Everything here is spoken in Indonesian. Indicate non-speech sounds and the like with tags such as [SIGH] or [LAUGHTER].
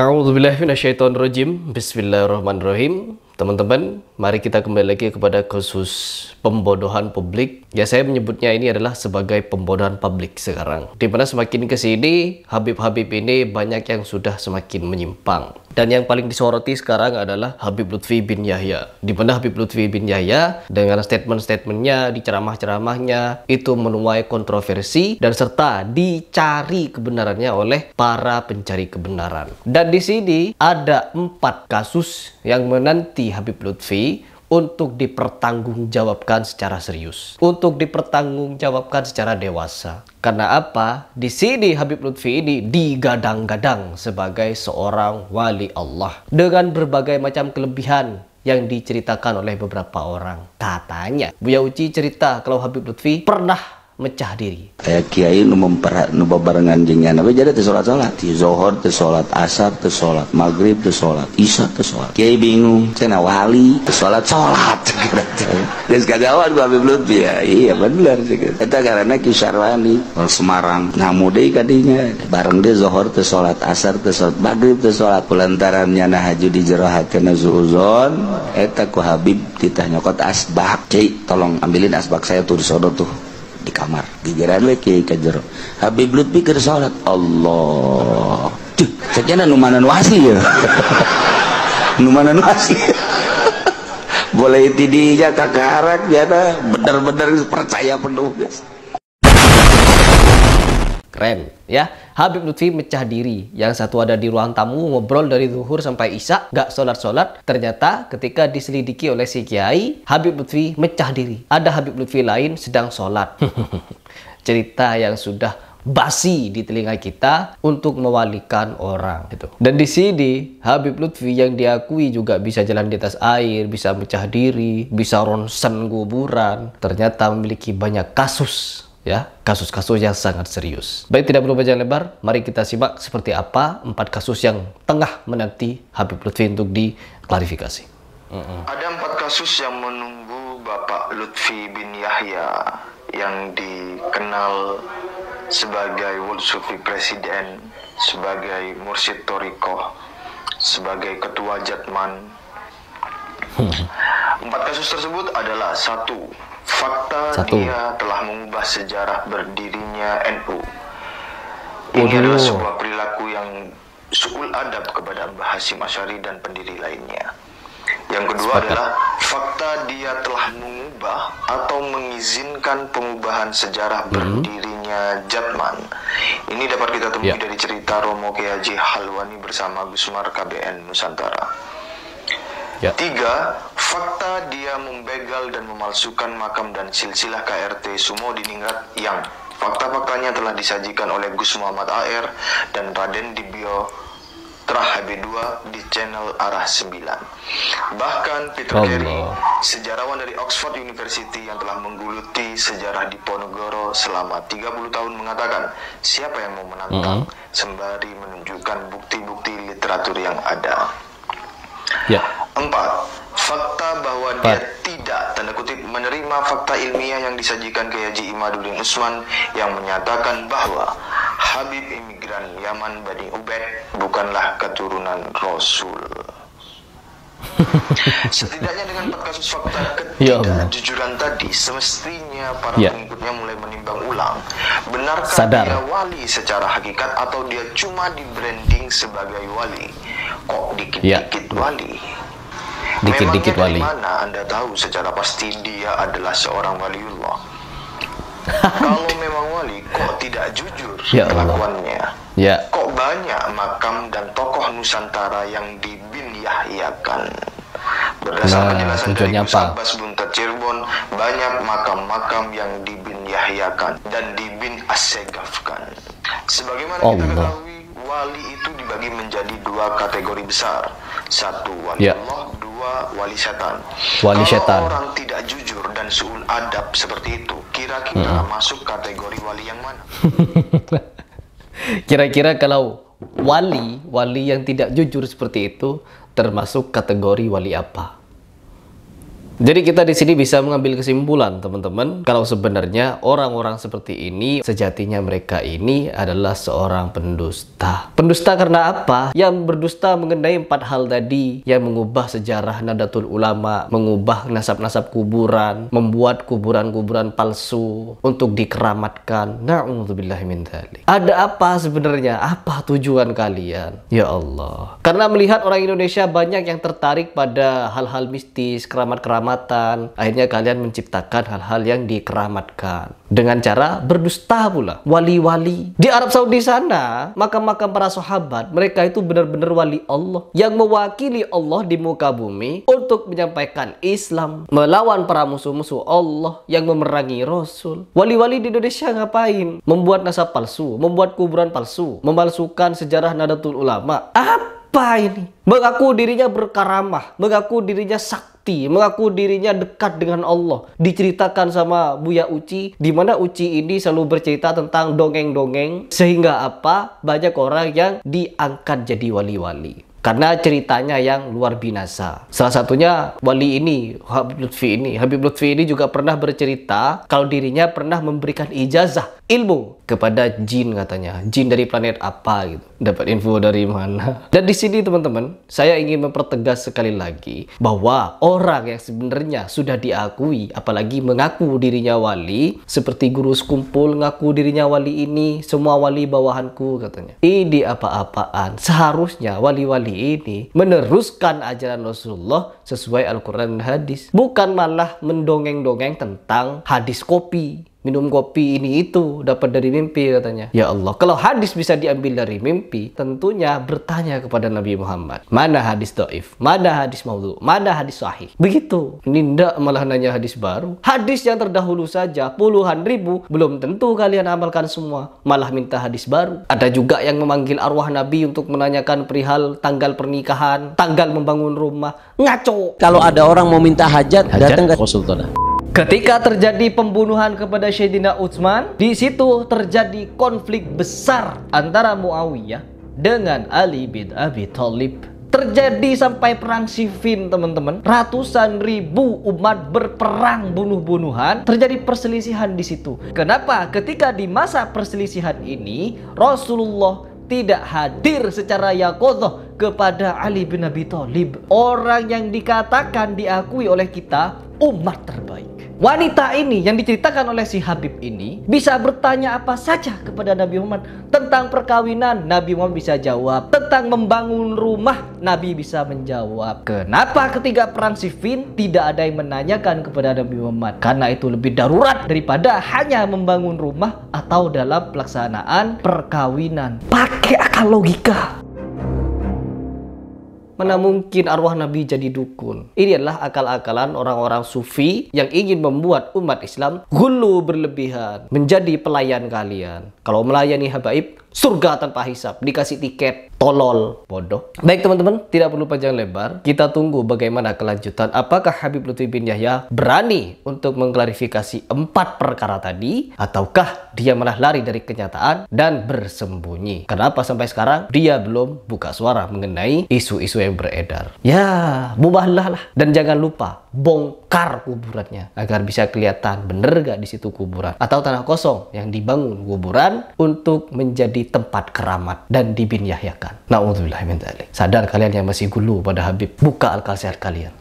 A'udzubillahiminasyaitonirrojim Bismillahirrahmanirrahim Teman-teman, mari kita kembali lagi kepada kasus pembodohan publik. Ya, saya menyebutnya ini adalah sebagai pembodohan publik sekarang. Di mana semakin ke sini, Habib-Habib ini banyak yang sudah semakin menyimpang. Dan yang paling disoroti sekarang adalah Habib Lutfi bin Yahya. Di mana Habib Lutfi bin Yahya dengan statement-statementnya, di ceramah-ceramahnya, itu menuai kontroversi dan serta dicari kebenarannya oleh para pencari kebenaran. Dan di sini ada empat kasus yang menanti Habib Lutfi untuk dipertanggungjawabkan secara serius, untuk dipertanggungjawabkan secara dewasa. Karena apa? Di sini Habib Lutfi ini digadang-gadang sebagai seorang wali Allah dengan berbagai macam kelebihan yang diceritakan oleh beberapa orang. Katanya, Buya Uci cerita kalau Habib Lutfi pernah mecah diri. Aya Kyai memperatbarengan jengan salat-salat dihor salat asar ke salat maghrib ke salat isya ke salat Kyai bingung. Cena wali ke salat salat iya bener kita karena kisarwani Semarang namude kadinya bareng dia zohor ke salat asar ke salat maghrib ke salat pelantarannya nah haju di jerohat kena zuuzon eta ku Habib titah nyokot asbak cai tolong ambilin asbak saya tuh disodot tuh. Di kamar. Gigiran we kiai ka Habib Lutfi keur salat. Allah. Tuh sakjana nu mana ya. [LAUGHS] Nu asli [LAUGHS] boleh tidinya kakarak ya bener-bener percaya penuh guys Keren ya. Habib Lutfi mecah diri. Yang satu ada di ruang tamu ngobrol dari zuhur sampai isya, gak sholat-sholat. Ternyata ketika diselidiki oleh si Kiai, Habib Lutfi mecah diri. Ada Habib Lutfi lain sedang sholat. [LAUGHS] Cerita yang sudah basi di telinga kita untuk mewalikan orang gitu. Dan di sini Habib Lutfi yang diakui juga bisa jalan di atas air, bisa mecah diri, bisa ronsen kuburan, ternyata memiliki banyak kasus ya kasus-kasus yang sangat serius. Baik tidak perlu panjang lebar, mari kita simak seperti apa empat kasus yang tengah menanti Habib Lutfi untuk diklarifikasi. Ada empat kasus yang menunggu Bapak Lutfi bin Yahya yang dikenal sebagai World Sufi Presiden, sebagai Mursyid Toriko, sebagai Ketua Jatman. Empat kasus tersebut adalah satu Fakta Satu. dia telah mengubah sejarah berdirinya NU. Ini adalah sebuah perilaku yang suul adab kepada Mbah Hashim Asyari dan pendiri lainnya. Yang kedua Sepakat. adalah fakta dia telah mengubah atau mengizinkan pengubahan sejarah hmm. berdirinya Jatman. Ini dapat kita temui ya. dari cerita Romo Kiai Halwani bersama Gusmar KBN Nusantara. Ya. Tiga, fakta dia membegal dan memalsukan makam dan silsilah KRT Sumo di Ningrat yang fakta-faktanya telah disajikan oleh Gus Muhammad AR dan Raden Dibio Terah HB2 di channel Arah 9. Bahkan Peter Carey, sejarawan dari Oxford University yang telah mengguluti sejarah di Ponegoro selama 30 tahun mengatakan, siapa yang mau menantang mm -hmm. sembari menunjukkan bukti-bukti literatur yang ada. Ya. Empat, fakta bahwa Empat. dia tidak tanda kutip menerima fakta ilmiah yang disajikan ke Haji Imaduddin Usman yang menyatakan bahwa Habib imigran Yaman Bani Ubed bukanlah keturunan Rasul. [LAUGHS] Setidaknya dengan empat kasus fakta ya ketidakjujuran tadi, semestinya para ya. pengikutnya mulai menimbang ulang. Benarkah Sadar. dia wali secara hakikat atau dia cuma di branding sebagai wali? Kok dikit-dikit ya. wali? Dikit-dikit wali. mana Anda tahu secara pasti dia adalah seorang waliullah? [LAUGHS] Kalau memang wali, kok tidak jujur ya kelakuannya? Ya. Kok banyak makam dan tokoh Nusantara yang dibinyahyakan? Berdasarkan nah, penjelasan dari Abbas Bunta Cirebon, banyak makam-makam yang dibinyahyakan dan dibin asegafkan. Sebagaimana Allah. kita ketahui, wali itu dibagi menjadi dua kategori besar. Satu wali ya. Allah, wali setan. Wali Kalau setan. orang tidak jujur dan suul adab seperti itu, kira-kira hmm. masuk kategori wali yang mana? [LAUGHS] Kira-kira kalau wali, wali yang tidak jujur seperti itu termasuk kategori wali apa? Jadi kita di sini bisa mengambil kesimpulan teman-teman kalau sebenarnya orang-orang seperti ini sejatinya mereka ini adalah seorang pendusta. Pendusta karena apa? Yang berdusta mengenai empat hal tadi yang mengubah sejarah Nadatul Ulama, mengubah nasab-nasab kuburan, membuat kuburan-kuburan palsu untuk dikeramatkan. Na'udzubillah min. Ada apa sebenarnya? Apa tujuan kalian? Ya Allah. Karena melihat orang Indonesia banyak yang tertarik pada hal-hal mistis, keramat-keramat keramatkan. Akhirnya kalian menciptakan hal-hal yang dikeramatkan. Dengan cara berdusta pula. Wali-wali. Di Arab Saudi sana, makam-makam para sahabat, mereka itu benar-benar wali Allah. Yang mewakili Allah di muka bumi untuk menyampaikan Islam. Melawan para musuh-musuh Allah yang memerangi Rasul. Wali-wali di Indonesia ngapain? Membuat nasab palsu, membuat kuburan palsu, memalsukan sejarah Nadatul Ulama. Apa ini? Mengaku dirinya berkaramah, mengaku dirinya sakti, mengaku dirinya dekat dengan Allah. Diceritakan sama Buya Uci, di mana Uci ini selalu bercerita tentang dongeng-dongeng, sehingga apa? Banyak orang yang diangkat jadi wali-wali karena ceritanya yang luar binasa. Salah satunya wali ini, Habib Lutfi ini. Habib Lutfi ini juga pernah bercerita kalau dirinya pernah memberikan ijazah ilmu kepada jin katanya. Jin dari planet apa gitu. Dapat info dari mana. [LAUGHS] Dan di sini teman-teman, saya ingin mempertegas sekali lagi bahwa orang yang sebenarnya sudah diakui, apalagi mengaku dirinya wali, seperti guru sekumpul ngaku dirinya wali ini, semua wali bawahanku katanya. Ini apa-apaan. Seharusnya wali-wali ini meneruskan ajaran Rasulullah sesuai Al-Quran dan hadis. Bukan malah mendongeng-dongeng tentang hadis kopi minum kopi ini itu dapat dari mimpi katanya. Ya Allah, kalau hadis bisa diambil dari mimpi, tentunya bertanya kepada Nabi Muhammad, mana hadis doif, mana hadis maudhu, mana hadis sahih. Begitu. Ini ndak malah nanya hadis baru. Hadis yang terdahulu saja puluhan ribu, belum tentu kalian amalkan semua, malah minta hadis baru. Ada juga yang memanggil arwah Nabi untuk menanyakan perihal tanggal pernikahan, tanggal membangun rumah. Ngaco. Kalau ada orang mau minta hajat, hajat? datang ke konsultan. Ketika terjadi pembunuhan kepada Sayyidina Utsman, di situ terjadi konflik besar antara Muawiyah dengan Ali bin Abi Thalib. Terjadi sampai perang Siffin, teman-teman. Ratusan ribu umat berperang bunuh-bunuhan. Terjadi perselisihan di situ. Kenapa? Ketika di masa perselisihan ini, Rasulullah tidak hadir secara yakodoh kepada Ali bin Abi Thalib. Orang yang dikatakan diakui oleh kita umat terbaik. Wanita ini yang diceritakan oleh si Habib ini bisa bertanya apa saja kepada Nabi Muhammad tentang perkawinan. Nabi Muhammad bisa jawab. Tentang membangun rumah, Nabi bisa menjawab. Kenapa ketika perang Siffin tidak ada yang menanyakan kepada Nabi Muhammad? Karena itu lebih darurat daripada hanya membangun rumah atau dalam pelaksanaan perkawinan. Pakai akal logika. Mana mungkin arwah Nabi jadi dukun? Ini adalah akal-akalan orang-orang sufi yang ingin membuat umat Islam gulu berlebihan, menjadi pelayan kalian. Kalau melayani habaib, surga tanpa hisap, dikasih tiket, tolol, bodoh. Baik teman-teman, tidak perlu panjang lebar. Kita tunggu bagaimana kelanjutan. Apakah Habib Lutfi bin Yahya berani untuk mengklarifikasi empat perkara tadi? Ataukah dia malah lari dari kenyataan dan bersembunyi? Kenapa sampai sekarang dia belum buka suara mengenai isu-isu yang beredar? Ya, mubahlah lah. Dan jangan lupa, bongkar kuburannya agar bisa kelihatan bener gak di situ kuburan atau tanah kosong yang dibangun kuburan untuk menjadi tempat keramat dan dibinyahyakan. Min Sadar kalian yang masih gulu pada Habib, buka akal sehat kalian.